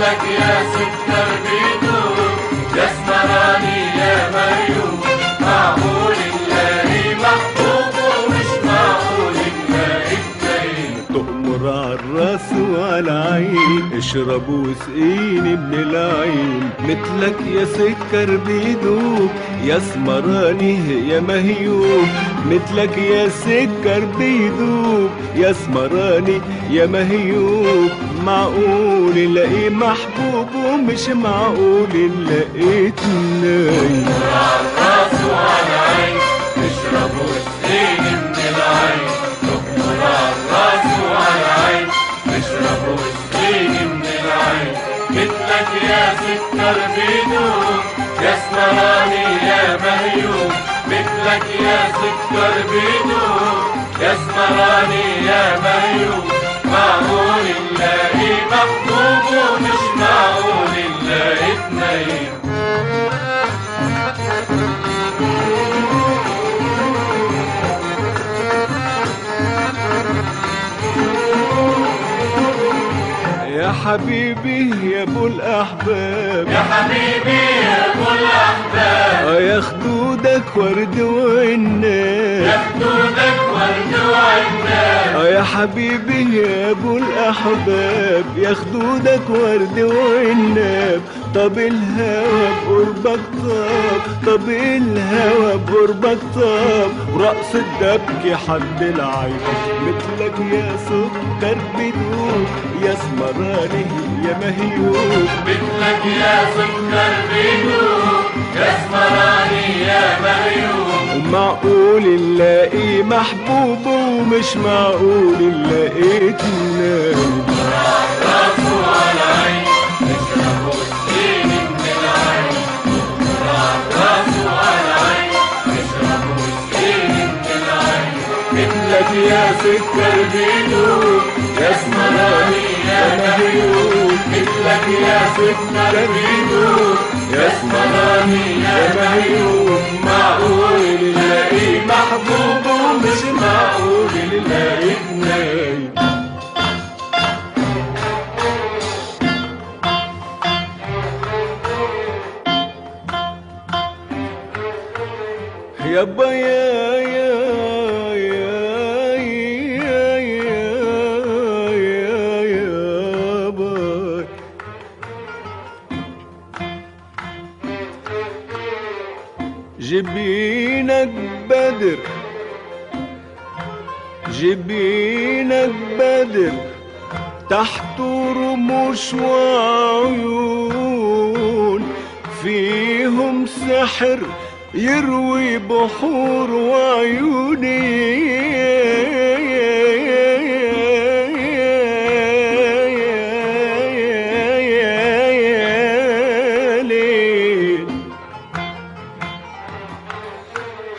مثلك يا سكر تؤمر عالراس وعالعين اشرب وسقيني من العين. مثلك يا سكر بيدوب يا اسمراني يا مهيوب. مثلك يا سكر بيدوب يا اسمراني يا مهيوب. معقول نلاقي محبوب ومش معقول نلاقيت نايم سكر بيدوب يا مهيوب مثلك يا سكر بيدوب يا اسمراني يا مهيوب معقول نلاقي محبوب ومش معقول نلاقي اتنين يا حبيبي يا أبو الأحباب. يا حبيبي يا أبو الأحباب. آه يا خدودك ورد والناس يا خدودك ورد وعناب. آه يا حبيبي يا أبو الأحباب. يا خدودك ورد والناب طب الهوى بقربك طاب طب الهوى بقربك طاب ورقص الدبكة حد العين مثلك يا سكر بدوب يا اسمراني يا مهيوب مثلك يا سكر بيدوب يا اسمراني يا مهيوب ومعقول نلاقي محبوب ومش معقول نلاقيت نايم مثلك يا سكر بيدوب يا اسمراني يا مهيوب مثلك يا سكر بيدوب يا اسمراني يا مهيوب معقول نلاقي محبوب ومش معقول نلاقي يابا يا يا جبينك بدر. جبينك بدر. تحت رموش وعيون. فيهم سحر يروي بحور وعيوني.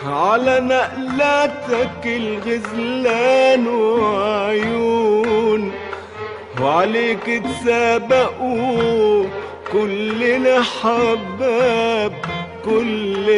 على نقلاتك الغزلان وعيون وعليك تسابقوا كل الحباب كل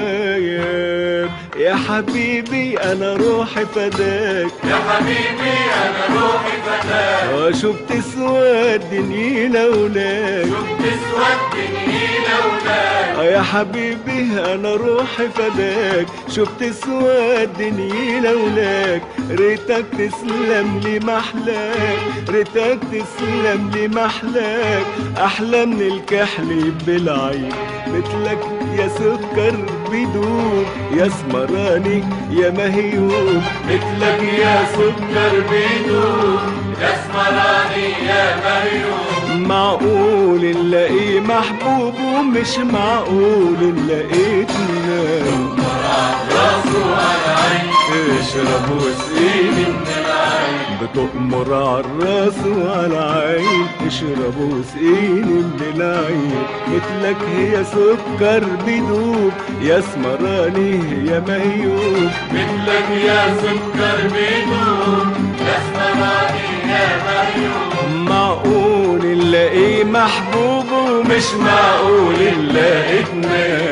الحبايب يا حبيبي أنا روحي فداك. يا حبيبي أنا روحي فداك. وشفت سواد دنيا لولاك شفت أسود دنيا لولاك آه يا حبيبي أنا روحي فداك. شفت سواد دنيا لولاك ريتك تسلم لي محلاك ريتك تسلم لي محلاك أحلى من الكحل بالعين مثلك يا سكر بدوب يا اسمراني يا مهيوب مثلك يا سكر بيدوب يا اسمراني يا مهيوب معقول نلاقي محبوب ومش معقول نلاقيت نايم راسه على عين اشرب وسقيني من العين بتؤمر عالراس وعالعين اشرب وسقيني من العين مثلك هي سكر بدوب يا اسمراني يا مهيوب مثلك يا سكر بيدوب يا اسمراني يا مهيوب معقول نلاقي محبوب ومش معقول نلاقي اتنين